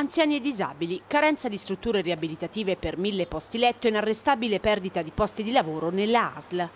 Anziani e disabili, carenza di strutture riabilitative per mille posti letto e inarrestabile perdita di posti di lavoro nella ASL.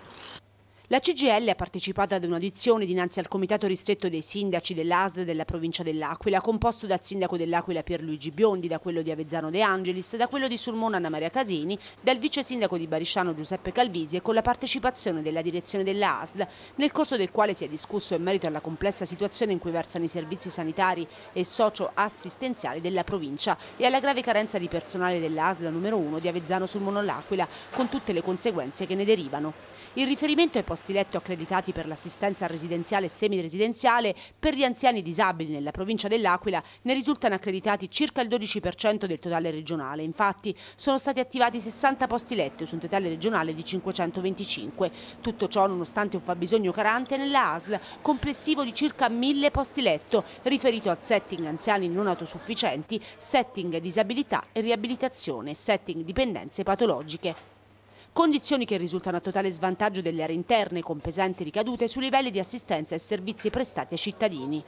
La CGL ha partecipato ad un'audizione dinanzi al Comitato ristretto dei sindaci dell'ASL della provincia dell'Aquila, composto dal sindaco dell'Aquila Pierluigi Biondi, da quello di Avezzano De Angelis, da quello di Sulmona Anna Maria Casini, dal vice sindaco di Barisciano Giuseppe Calvisi e con la partecipazione della direzione della ASL, nel corso del quale si è discusso in merito alla complessa situazione in cui versano i servizi sanitari e socio-assistenziali della provincia e alla grave carenza di personale dell'ASL numero 1 di Avezzano Sulmona l'Aquila, con tutte le conseguenze che ne derivano. Il riferimento ai posti letto accreditati per l'assistenza residenziale e semiresidenziale per gli anziani disabili nella provincia dell'Aquila ne risultano accreditati circa il 12% del totale regionale. Infatti sono stati attivati 60 posti letto su un totale regionale di 525. Tutto ciò nonostante un fabbisogno carante nella ASL complessivo di circa 1000 posti letto, riferito al setting anziani non autosufficienti, setting disabilità e riabilitazione, setting dipendenze patologiche. Condizioni che risultano a totale svantaggio delle aree interne con pesanti ricadute sui livelli di assistenza e servizi prestati ai cittadini.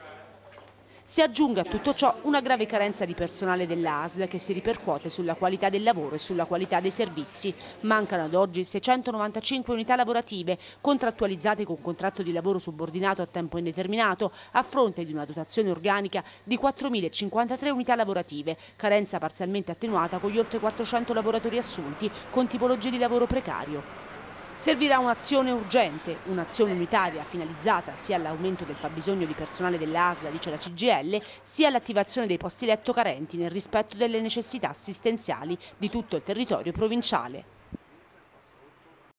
Si aggiunga a tutto ciò una grave carenza di personale dell'ASL che si ripercuote sulla qualità del lavoro e sulla qualità dei servizi. Mancano ad oggi 695 unità lavorative contrattualizzate con contratto di lavoro subordinato a tempo indeterminato a fronte di una dotazione organica di 4.053 unità lavorative, carenza parzialmente attenuata con gli oltre 400 lavoratori assunti con tipologie di lavoro precario. Servirà un'azione urgente, un'azione unitaria finalizzata sia all'aumento del fabbisogno di personale dell'ASLA, dice la CGL, sia all'attivazione dei posti letto carenti nel rispetto delle necessità assistenziali di tutto il territorio provinciale.